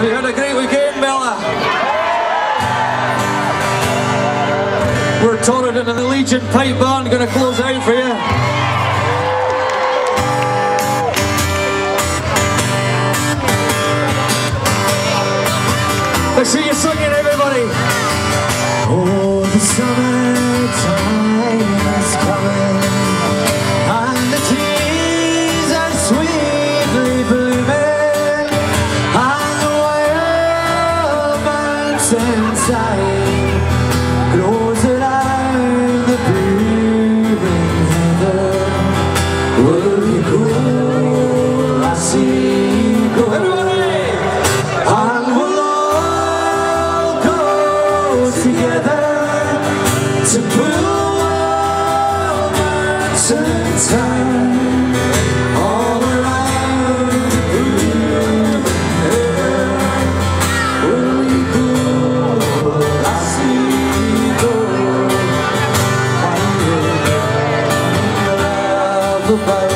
Have you had a great weekend, Bella? We're Torridon the Legion Pipe band. going to close out for you. sensei grows around the brooding heather. Will you go? I see. Everybody! And we'll all go together to pull time. do pai